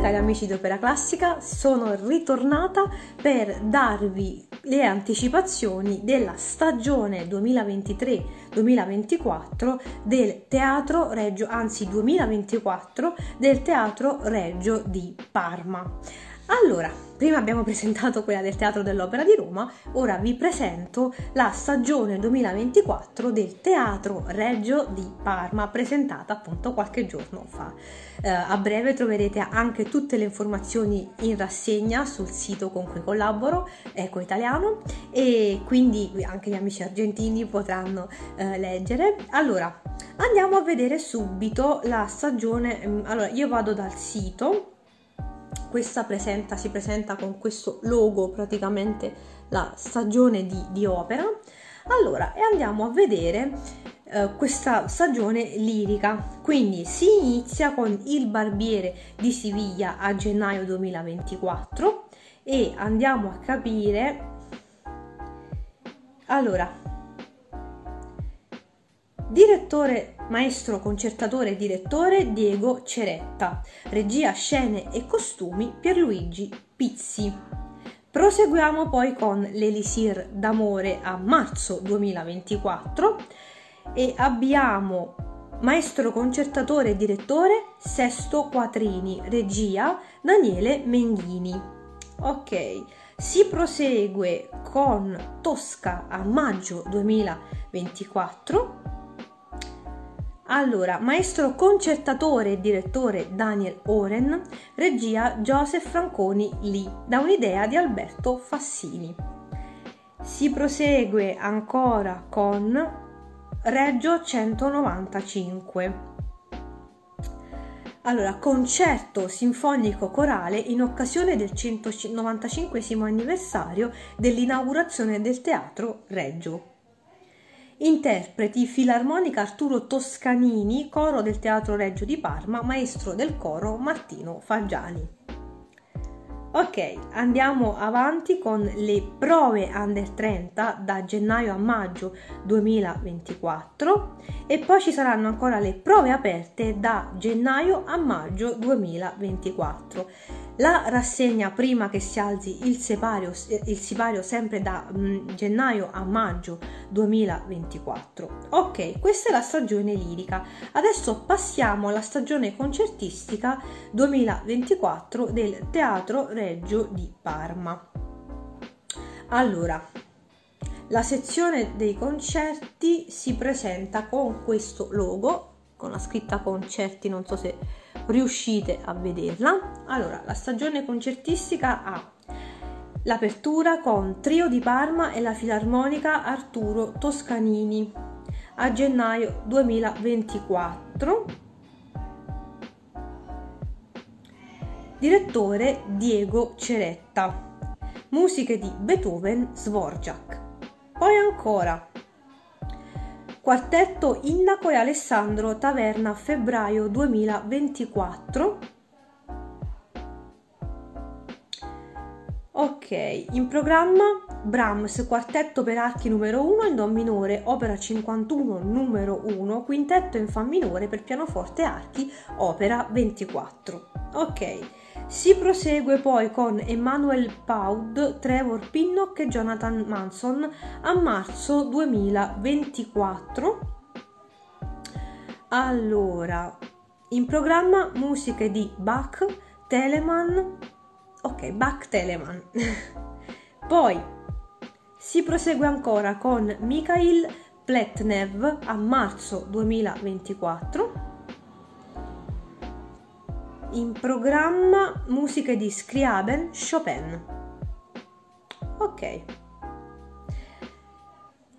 cari amici di Opera Classica, sono ritornata per darvi le anticipazioni della stagione 2023-2024 del Teatro Reggio, anzi 2024 del Teatro Reggio di Parma. Allora, prima abbiamo presentato quella del Teatro dell'Opera di Roma, ora vi presento la stagione 2024 del Teatro Reggio di Parma, presentata appunto qualche giorno fa. Eh, a breve troverete anche tutte le informazioni in rassegna sul sito con cui collaboro, Eco Italiano, e quindi anche gli amici argentini potranno eh, leggere. Allora, andiamo a vedere subito la stagione. Mm, allora, io vado dal sito questa presenta, si presenta con questo logo praticamente la stagione di, di opera. Allora, e andiamo a vedere eh, questa stagione lirica. Quindi si inizia con Il Barbiere di Siviglia a gennaio 2024 e andiamo a capire. Allora, direttore maestro concertatore e direttore Diego Ceretta, regia scene e costumi Pierluigi Pizzi. Proseguiamo poi con l'Elisir d'amore a marzo 2024 e abbiamo maestro concertatore e direttore Sesto Quattrini, regia Daniele Menghini. Ok, si prosegue con Tosca a maggio 2024 allora, maestro concertatore e direttore Daniel Oren, regia Joseph Franconi Lee, da un'idea di Alberto Fassini. Si prosegue ancora con Reggio 195. Allora, concerto sinfonico corale in occasione del 195 anniversario dell'inaugurazione del teatro Reggio. Interpreti Filarmonica Arturo Toscanini, coro del Teatro Reggio di Parma, maestro del coro Martino Faggiani. Ok, andiamo avanti con le prove under 30 da gennaio a maggio 2024 e poi ci saranno ancora le prove aperte da gennaio a maggio 2024 la rassegna prima che si alzi il sipario, il sipario sempre da mm, gennaio a maggio 2024. Ok, questa è la stagione lirica. Adesso passiamo alla stagione concertistica 2024 del Teatro Reggio di Parma. Allora, la sezione dei concerti si presenta con questo logo, con la scritta concerti, non so se riuscite a vederla. Allora, la stagione concertistica ha l'apertura con Trio di Parma e la Filarmonica Arturo Toscanini a gennaio 2024. Direttore Diego Ceretta. Musiche di Beethoven Svorjak. Poi ancora Quartetto Indaco e Alessandro Taverna febbraio 2024. Ok, in programma Brahms Quartetto per archi numero 1 in Do minore, opera 51 numero 1, quintetto in Fa minore per pianoforte e archi, opera 24. Ok, si prosegue poi con Emmanuel Paud, Trevor Pinnock e Jonathan Manson a marzo 2024. Allora, in programma musiche di Bach, Telemann, ok, Bach Telemann. poi si prosegue ancora con Mikhail Pletnev a marzo 2024 in programma musiche di Scriaben, Chopin. Ok.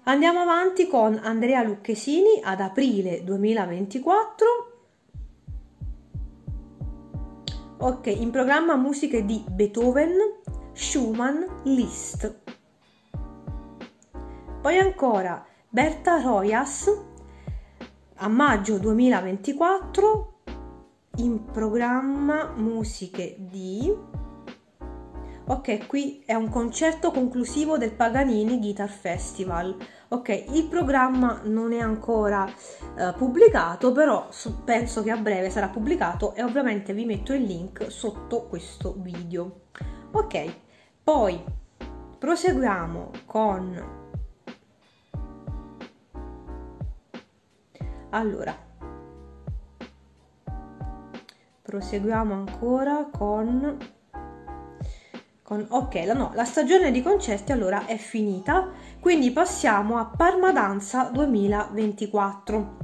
Andiamo avanti con Andrea Lucchesini ad aprile 2024. Ok, in programma musiche di Beethoven, Schumann, Liszt. Poi ancora Berta Royas a maggio 2024 in programma musiche di Ok, qui è un concerto conclusivo del Paganini Guitar Festival. Ok, il programma non è ancora eh, pubblicato, però so, penso che a breve sarà pubblicato e ovviamente vi metto il link sotto questo video. Ok, poi proseguiamo con allora proseguiamo ancora con con, ok, la, no, la stagione di concerti allora è finita, quindi passiamo a Parma Danza 2024.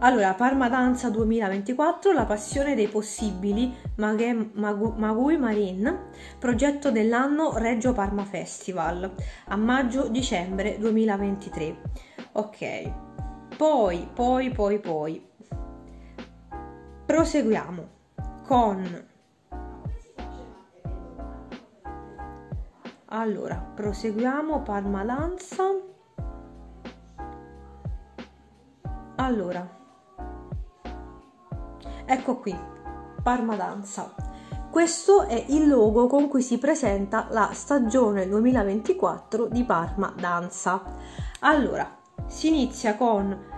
Allora, Parma Danza 2024, La passione dei possibili, Maghe, Magu, Magui Marin, progetto dell'anno Reggio Parma Festival, a maggio-dicembre 2023. Ok, poi, poi, poi, poi, proseguiamo con allora proseguiamo Parma Lanza allora. Ecco qui Parma Danza. Questo è il logo con cui si presenta la stagione 2024 di Parma Danza. Allora si inizia con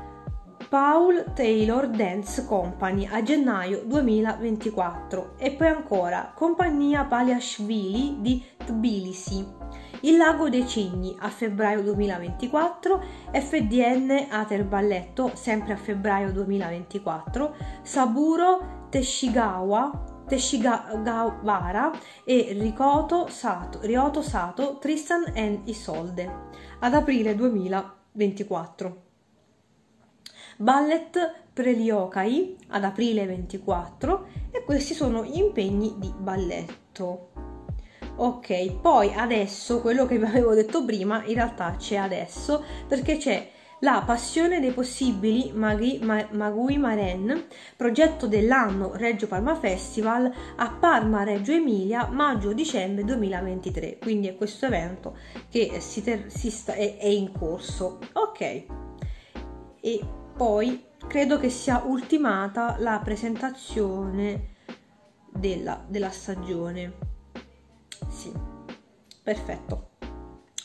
Paul Taylor Dance Company a gennaio 2024 e poi ancora Compagnia Paliashvili di Tbilisi, Il Lago dei Cigni a febbraio 2024, FDN Ater Balletto sempre a febbraio 2024, Saburo Teshigawa Teshigawara e Rikoto Sato, Ryoto Sato Tristan and Isolde. Ad aprile 2024. Ballet Preliokai ad aprile 24 e questi sono gli impegni di balletto. Ok, poi adesso quello che vi avevo detto prima in realtà c'è adesso perché c'è la Passione dei Possibili Magui, Magui Maren, progetto dell'anno Reggio Parma Festival a Parma Reggio Emilia maggio-dicembre 2023. Quindi è questo evento che si ter- si sta- è, è in corso. Ok. E poi credo che sia ultimata la presentazione della, della stagione. Sì, perfetto.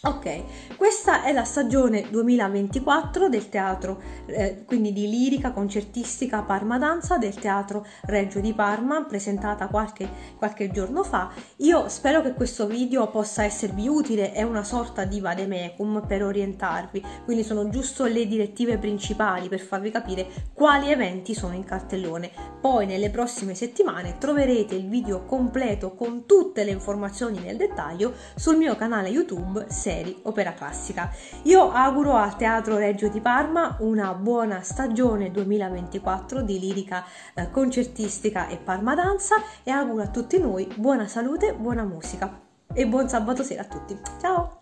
Ok, questa è la stagione 2024 del teatro, eh, quindi di lirica concertistica Parma Danza del teatro Reggio di Parma, presentata qualche, qualche giorno fa. Io spero che questo video possa esservi utile, è una sorta di vademecum per orientarvi, quindi sono giusto le direttive principali per farvi capire quali eventi sono in cartellone. Poi nelle prossime settimane troverete il video completo con tutte le informazioni nel dettaglio sul mio canale YouTube seri opera classica. Io auguro al Teatro Reggio di Parma una buona stagione 2024 di lirica eh, concertistica e Parma Danza e auguro a tutti noi buona salute, buona musica e buon sabato sera a tutti. Ciao!